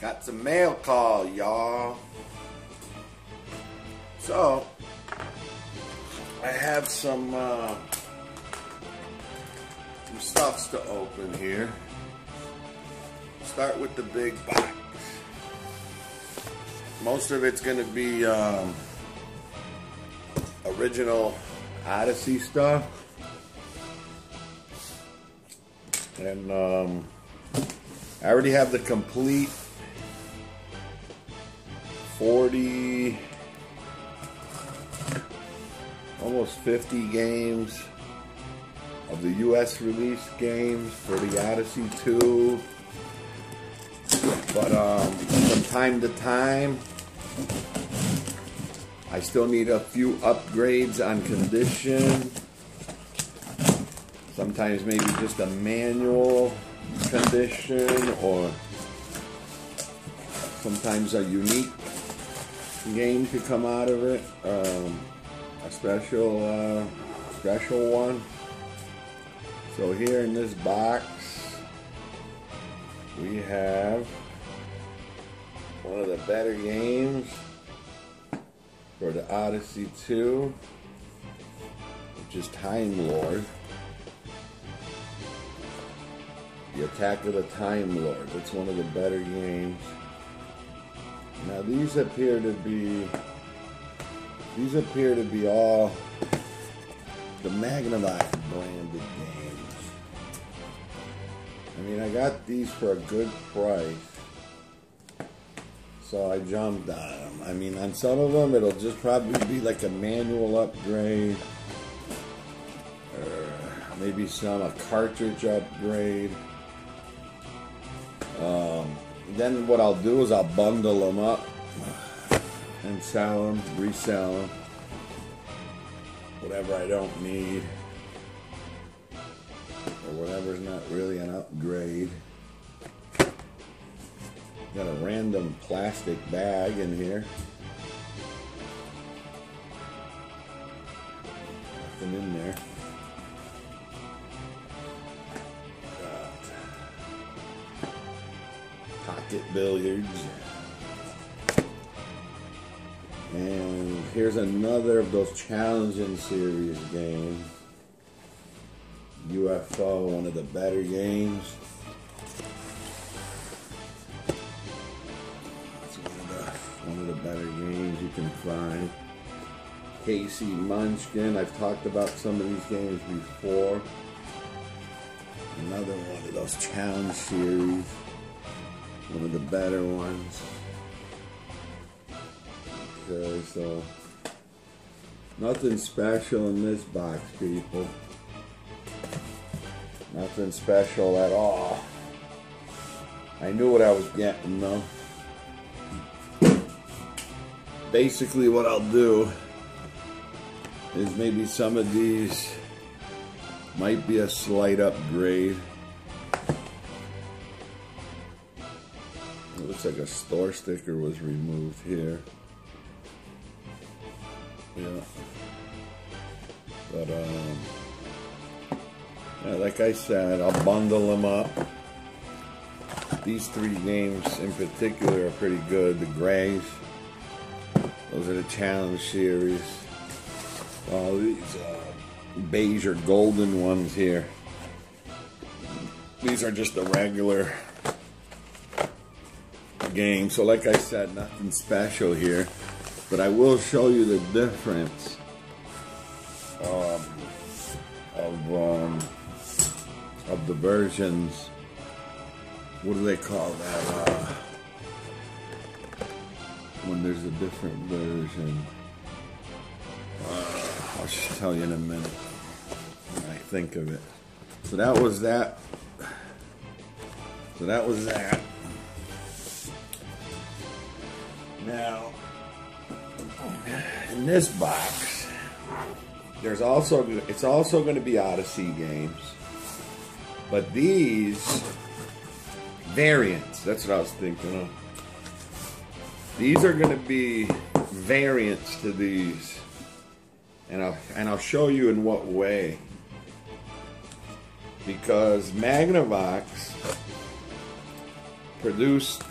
Got some mail call, y'all. So, I have some, uh, some stuffs to open here. Start with the big box. Most of it's going to be um, original Odyssey stuff. And um, I already have the complete 40, almost 50 games of the US release games for the Odyssey 2. But um, from time to time, I still need a few upgrades on condition. Sometimes maybe just a manual condition or sometimes a unique game to come out of it. Um, a special, uh, special one. So here in this box, we have one of the better games for the Odyssey 2, which is Time Lord. The Attack of the Time Lord. It's one of the better games. Now these appear to be these appear to be all the Magnavox branded games. I mean I got these for a good price. So I jumped on them. I mean on some of them it'll just probably be like a manual upgrade. Or maybe some a cartridge upgrade. Then what I'll do is I'll bundle them up and sell them, resell them, whatever I don't need, or whatever's not really an upgrade. Got a random plastic bag in here. Nothing in there. Billiards. And here's another of those challenging series games. UFO, one of the better games. It's one of the one of the better games you can find. K.C. Munchkin, I've talked about some of these games before. Another one of those challenge series one of the better ones. Okay, so nothing special in this box, people. Nothing special at all. I knew what I was getting though. Basically what I'll do is maybe some of these might be a slight upgrade. Looks like a store sticker was removed here. Yeah. But, um, yeah, like I said, I'll bundle them up. These three games in particular are pretty good. The Grays, those are the challenge series. All these uh, beige or golden ones here. These are just the regular game. So like I said, nothing special here. But I will show you the difference um, of um, of the versions. What do they call that? Uh, when there's a different version. Uh, I'll just tell you in a minute when I think of it. So that was that. So that was that. Now, in this box, there's also it's also going to be Odyssey games, but these variants. That's what I was thinking of. These are going to be variants to these, and I'll and I'll show you in what way. Because Magnavox produced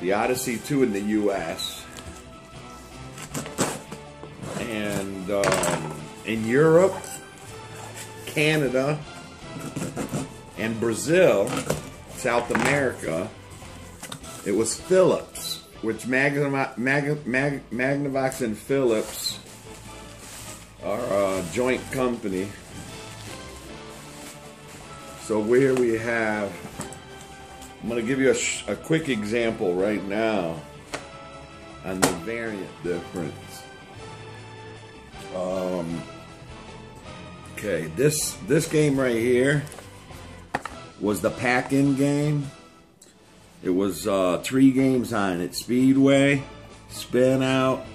the Odyssey 2 in the US. And um, in Europe, Canada, and Brazil, South America, it was Philips, which Magnavox, Mag, Mag, Magnavox and Philips are a joint company. So where we have, I'm going to give you a, a quick example right now on the variant difference. Um, okay, this this game right here was the pack-in game. It was uh, three games on it: Speedway, Spin Out,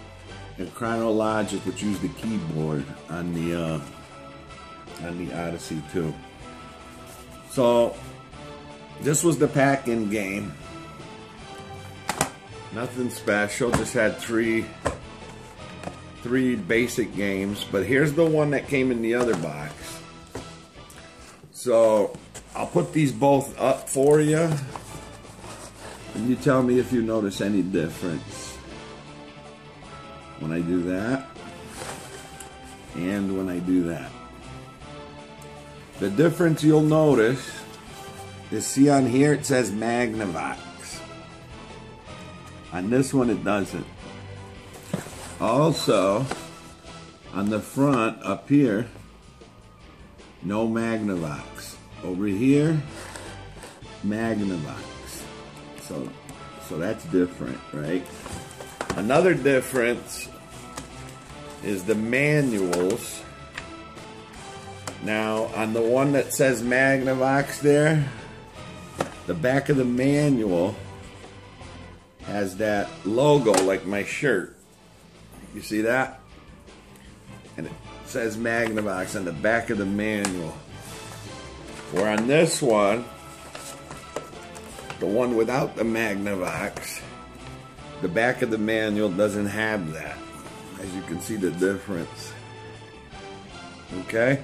and Crypto-Logic, which used the keyboard on the uh, on the Odyssey 2. So this was the pack-in game. Nothing special. Just had three three basic games. But here's the one that came in the other box. So I'll put these both up for you. And you tell me if you notice any difference when I do that and when I do that. The difference you'll notice is see on here it says Magnavox. On this one it doesn't. Also, on the front up here, no Magnavox. Over here, Magnavox. So, so that's different, right? Another difference is the manuals. Now, on the one that says Magnavox there, the back of the manual has that logo like my shirt. You see that? And it says Magnavox on the back of the manual. Where on this one, the one without the Magnavox, the back of the manual doesn't have that. As you can see the difference. Okay?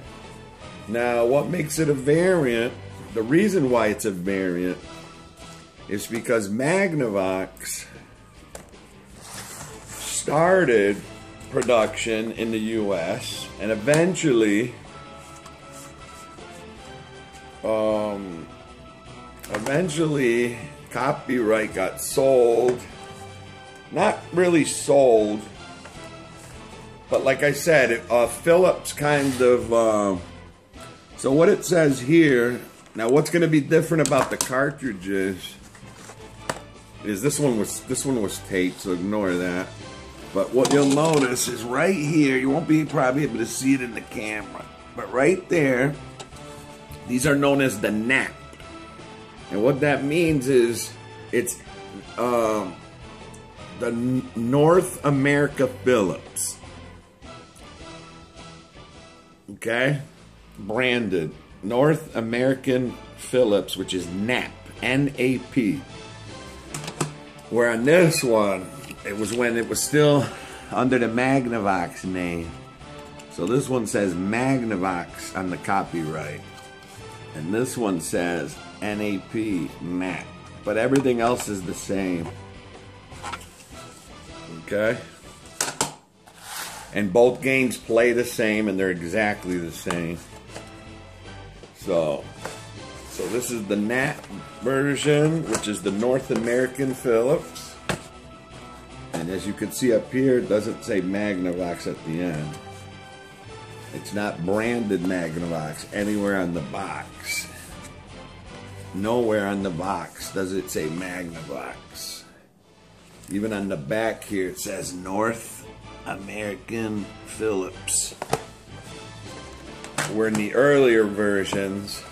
Now, what makes it a variant, the reason why it's a variant, is because Magnavox started production in the US and eventually um, eventually copyright got sold. Not really sold but like I said uh, Philips kind of uh, so what it says here now what's going to be different about the cartridges is this one was this one was taped so ignore that but what you'll notice is right here you won't be probably able to see it in the camera but right there these are known as the NAP. And what that means is it's um, the North America Philips. Okay? Branded. North American Philips, which is NAP. N-A-P. Where on this one, it was when it was still under the Magnavox name. So this one says Magnavox on the copyright. And this one says NAP MAC. But everything else is the same. Okay? And both games play the same and they're exactly the same. So, so this is the NAP version, which is the North American Philips. And as you can see up here, it doesn't say Magnavox at the end. It's not branded Magnavox anywhere on the box. Nowhere on the box does it say Magnavox. Even on the back here it says North American Philips. Where in the earlier versions,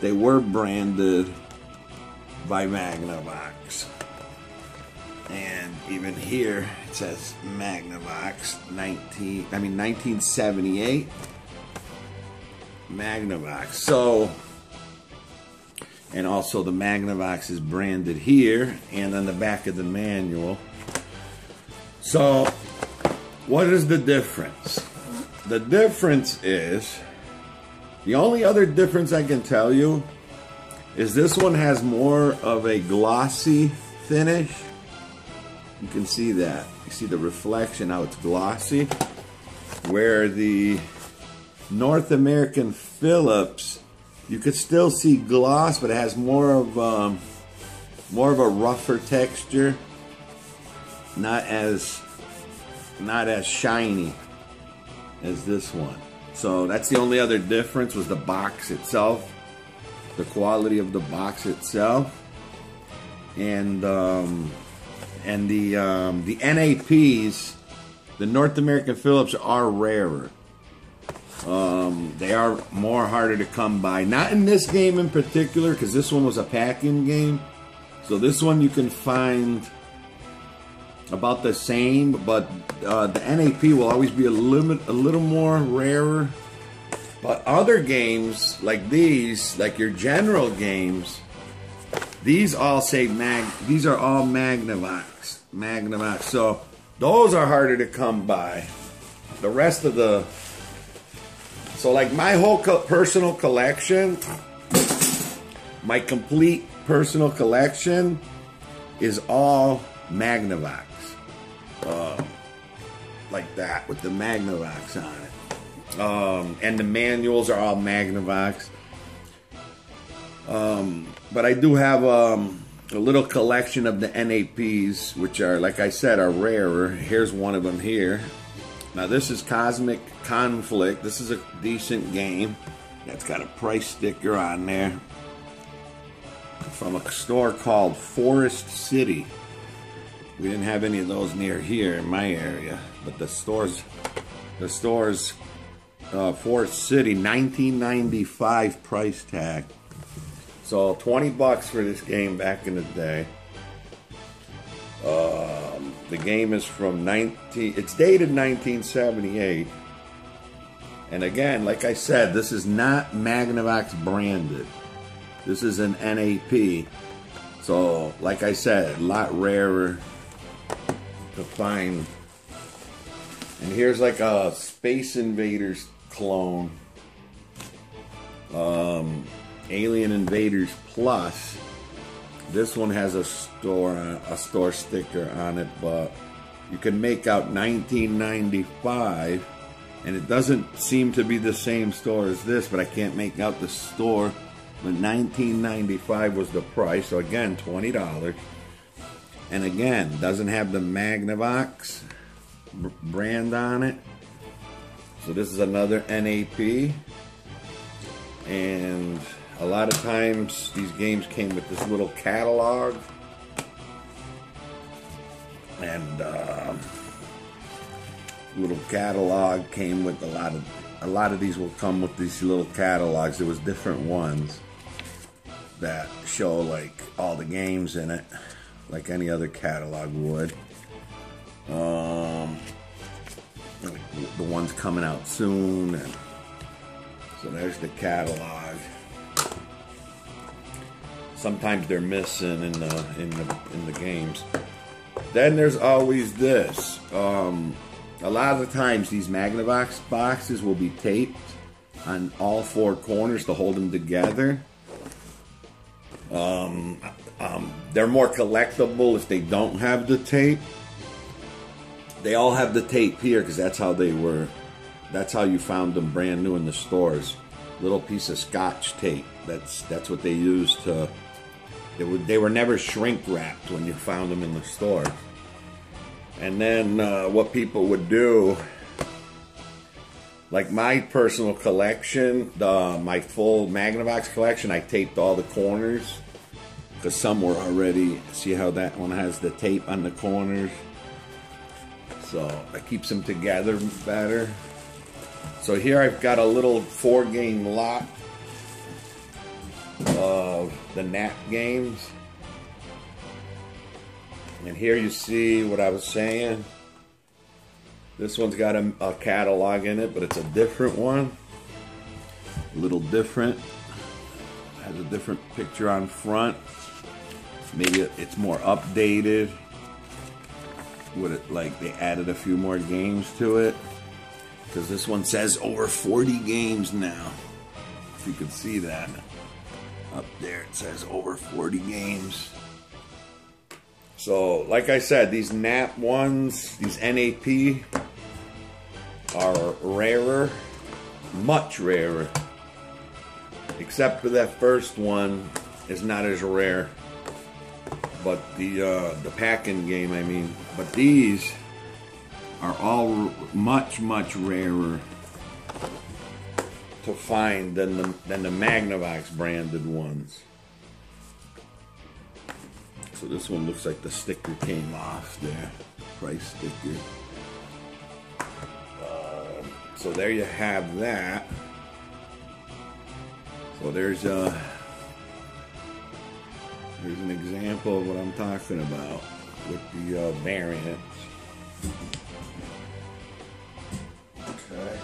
they were branded by Magnavox. And even here it says Magnavox 19 I mean 1978 Magnavox. So and also the Magnavox is branded here and on the back of the manual. So what is the difference? The difference is the only other difference I can tell you is this one has more of a glossy finish. You can see that. You see the reflection, how it's glossy. Where the North American Philips, you could still see gloss, but it has more of um, more of a rougher texture. Not as not as shiny as this one. So that's the only other difference was the box itself, the quality of the box itself, and um, and the um, the NAPs, the North American Philips are rarer. Um, they are more harder to come by. Not in this game in particular, because this one was a pack-in game. So this one you can find about the same, but uh, the NAP will always be a limit, a little more rarer. But other games like these, like your general games, these all say mag. These are all Magnavox, Magnavox. So those are harder to come by. The rest of the, so like my whole co personal collection, my complete personal collection is all Magnavox like that with the Magnavox on it. Um, and the manuals are all Magnavox. Um, but I do have um, a little collection of the NAPs, which are, like I said, are rarer. Here's one of them here. Now this is Cosmic Conflict. This is a decent game. That's got a price sticker on there from a store called Forest City. We didn't have any of those near here in my area, but the stores, the stores, uh, Forest City, 1995 price tag. So 20 bucks for this game back in the day. Um, the game is from 19, it's dated 1978. And again, like I said, this is not Magnavox branded. This is an NAP. So, like I said, a lot rarer to find. And here's like a Space Invaders clone. Um, Alien Invaders Plus. This one has a store a store sticker on it, but you can make out 1995, and it doesn't seem to be the same store as this, but I can't make out the store. But 1995 was the price, so again, twenty dollars. And again, doesn't have the Magnavox brand on it. So this is another NAP. And a lot of times these games came with this little catalog. And uh, little catalog came with a lot of a lot of these will come with these little catalogs. There was different ones that show like all the games in it like any other catalog would. Um, the ones coming out soon, and so there's the catalog. Sometimes they're missing in the in the in the games. Then there's always this. Um, a lot of the times these Magnavox boxes will be taped on all four corners to hold them together. Um, um, they're more collectible if they don't have the tape. They all have the tape here because that's how they were. That's how you found them brand new in the stores. Little piece of scotch tape. That's that's what they used to. They were they were never shrink wrapped when you found them in the store. And then uh, what people would do, like my personal collection, my full Magnavox collection, I taped all the corners because some were already, see how that one has the tape on the corners? So it keeps them together better. So here I've got a little four game lot of the NAP games. And here you see what I was saying. This one's got a, a catalog in it, but it's a different one. A little different. Has a different picture on front. Maybe it's more updated. Would it like they added a few more games to it? Because this one says over 40 games now. If you can see that up there, it says over 40 games. So, like I said, these NAP ones, these NAP, are rarer, much rarer. Except for that first one is not as rare. But the uh, the pack-in game, I mean. But these are all much, much rarer to find than the, than the Magnavox branded ones. So this one looks like the sticker came off there, price sticker. Um, so there you have that. So there's a there's an example of what I'm talking about with the uh, variants. Okay.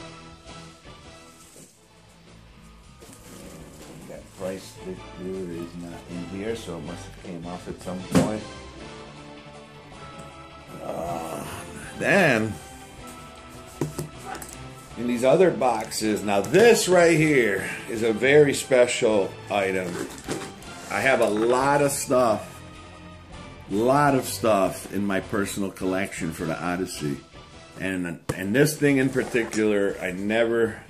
Price sticker is not in here, so it must have came off at some point. Uh, then in these other boxes. Now, this right here is a very special item. I have a lot of stuff, lot of stuff in my personal collection for the Odyssey. And, and this thing in particular, I never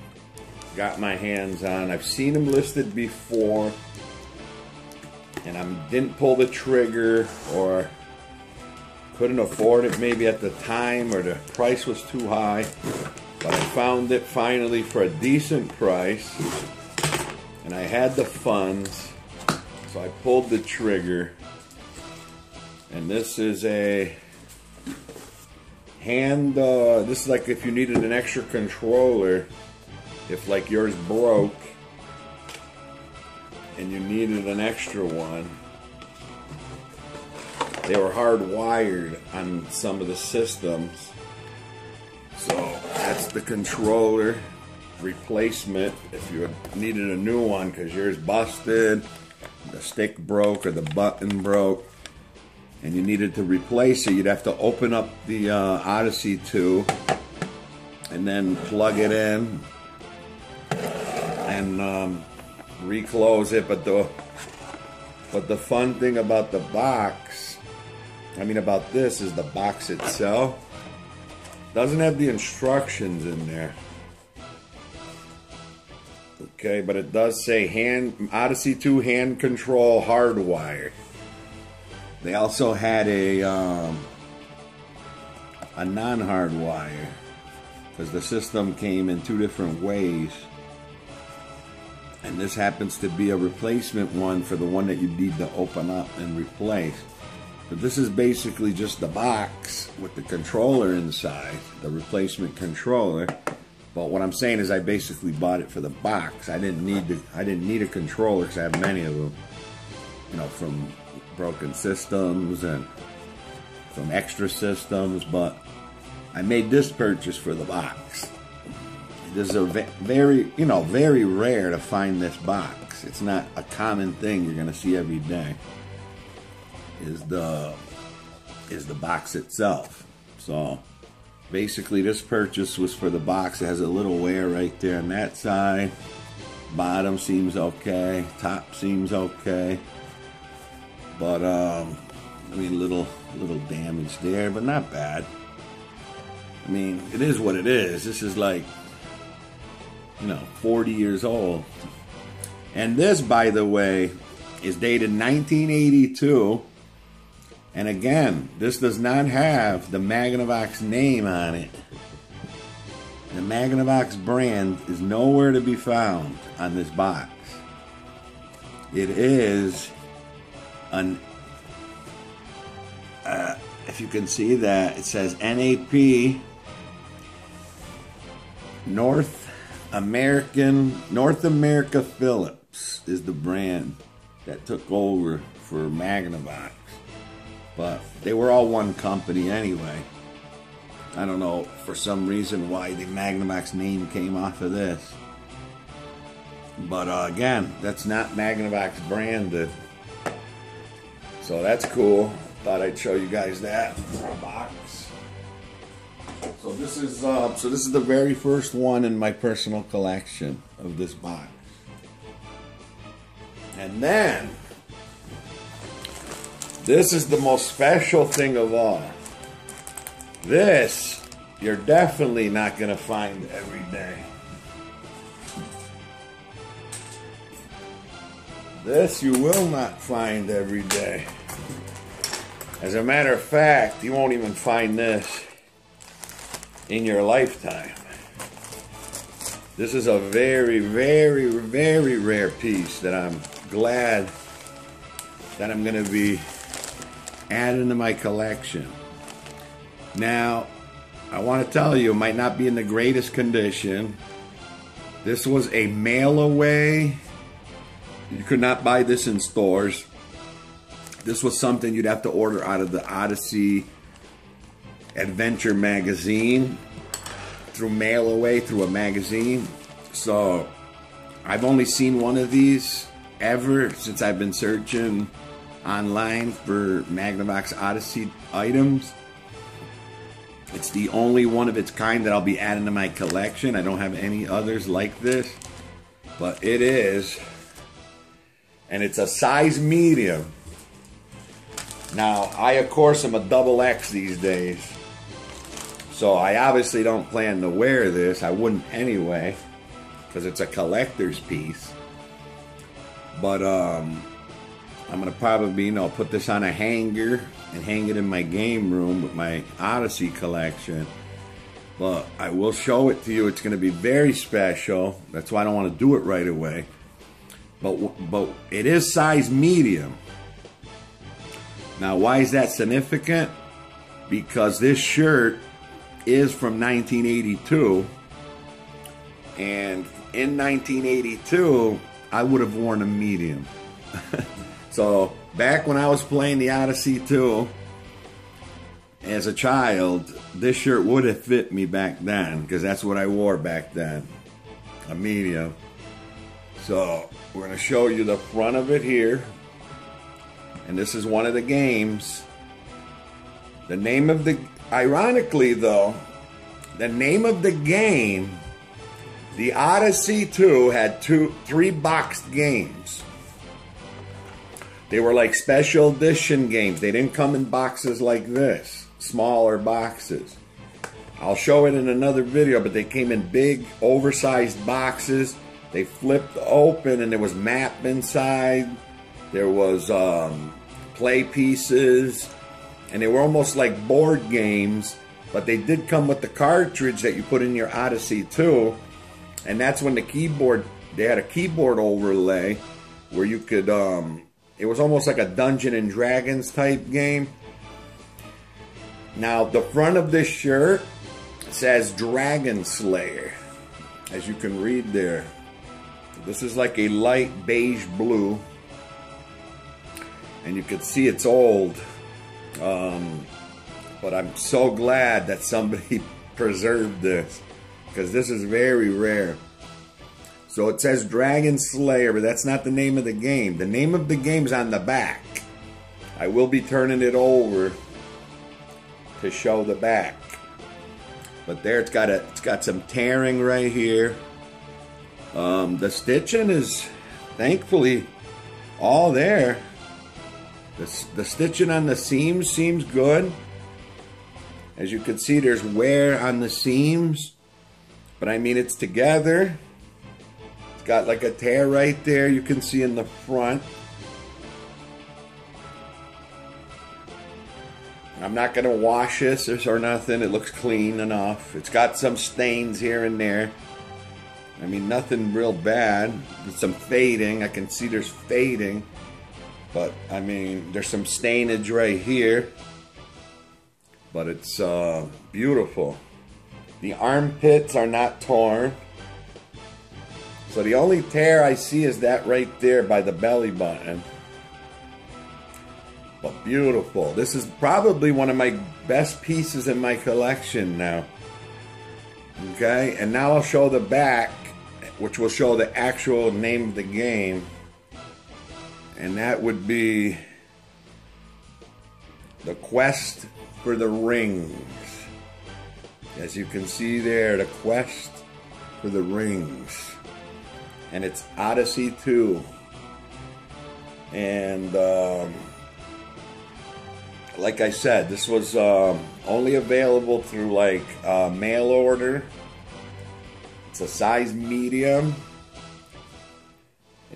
got my hands on. I've seen them listed before, and I didn't pull the trigger or couldn't afford it maybe at the time or the price was too high. But I found it finally for a decent price. And I had the funds. So I pulled the trigger. And this is a hand, uh, this is like if you needed an extra controller. If like yours broke. And you needed an extra one. They were hardwired on some of the systems. So that's the controller replacement if you needed a new one because yours busted, the stick broke or the button broke, and you needed to replace it, you'd have to open up the uh, Odyssey 2 and then plug it in and um, reclose it. But the but the fun thing about the box, I mean about this, is the box itself doesn't have the instructions in there. Okay, but it does say hand Odyssey 2 hand control hardwired. They also had a um, a non-hardwire because the system came in two different ways. And this happens to be a replacement one for the one that you need to open up and replace. But this is basically just the box with the controller inside, the replacement controller. But what I'm saying is I basically bought it for the box. I didn't need to, I didn't need a controller because I have many of them. You know, from broken systems and from extra systems, but I made this purchase for the box. This is a very, you know, very rare to find this box. It's not a common thing you're going to see every day is the is the box itself. So basically this purchase was for the box. It has a little wear right there on that side. Bottom seems okay. Top seems okay. But um I mean little little damage there, but not bad. I mean, it is what it is. This is like you know, 40 years old. And this, by the way, is dated 1982. And again, this does not have the Magnavox name on it. The Magnavox brand is nowhere to be found on this box. It is an, uh, if you can see that, it says NAP North American, North America Philips is the brand that took over for Magnavox. But they were all one company anyway. I don't know for some reason why the Magnavox name came off of this. But uh, again, that's not Magnavox branded. So that's cool. Thought I'd show you guys that box. So this is uh, so this is the very first one in my personal collection of this box. And then This is the most special thing of all. This, you're definitely not going to find every day. This you will not find every day. As a matter of fact, you won't even find this in your lifetime. This is a very, very, very rare piece that I'm glad that I'm going to be adding to my collection. Now, I want to tell you, it might not be in the greatest condition. This was a mail away. You could not buy this in stores. This was something you'd have to order out of the Odyssey Adventure magazine through mail away through a magazine. So I've only seen one of these ever since I've been searching online for Magnavox Odyssey items. It's the only one of its kind that I'll be adding to my collection. I don't have any others like this, but it is. And it's a size medium. Now, I of course am a double X these days. So I obviously don't plan to wear this. I wouldn't anyway, because it's a collector's piece. But um, I'm gonna probably, you know, put this on a hanger and hang it in my game room with my Odyssey collection. But I will show it to you. It's gonna be very special. That's why I don't want to do it right away. But but it is size medium. Now, why is that significant? Because this shirt is from 1982. And in 1982, I would have worn a medium. so back when I was playing the Odyssey 2 as a child, this shirt would have fit me back then because that's what I wore back then, a medium. So we're going to show you the front of it here. And this is one of the games. The name of the, ironically though, the name of the game, the Odyssey 2 had two, three boxed games. They were like special edition games. They didn't come in boxes like this, smaller boxes. I'll show it in another video, but they came in big, oversized boxes. They flipped open and there was map inside. There was um, play pieces. And they were almost like board games, but they did come with the cartridge that you put in your Odyssey 2. And that's when the keyboard, they had a keyboard overlay where you could um, it was almost like a Dungeon and Dragons type game. Now, the front of this shirt says Dragon Slayer, as you can read there. This is like a light beige blue. And you can see it's old. Um, but I'm so glad that somebody preserved this. Because this is very rare. So it says Dragon Slayer, but that's not the name of the game. The name of the game's on the back. I will be turning it over to show the back. But there it's got a it's got some tearing right here. Um, the stitching is thankfully all there. The, the stitching on the seams seems good. As you can see, there's wear on the seams. But I mean, it's together It's got like a tear right there you can see in the front. I'm not to wash this or nothing. It looks clean enough. It's got some stains here and there. I mean, nothing real bad. Some fading. I can see there's fading. But, I mean, there's some stainage right here. But it's uh, beautiful. The armpits are not torn. So the only tear I see is that right there by the belly button. But beautiful. This is probably one of my best pieces in my collection now. Okay, and now I'll show the back, which will show the actual name of the game. And that would be The Quest for the Rings. As you can see there, The Quest for the Rings and it's Odyssey 2. And um, like I said, this was um, only available through like uh, mail order. It's a size medium.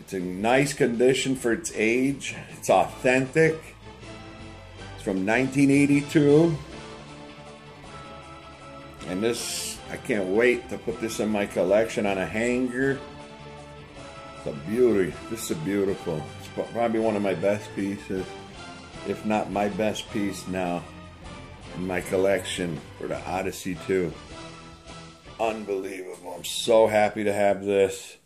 It's in nice condition for its age. It's authentic. It's from 1982. And this, I can't wait to put this in my collection on a hanger. It's a beauty. This is beautiful. It's probably one of my best pieces, if not my best piece now in my collection for the Odyssey 2. Unbelievable. I'm so happy to have this.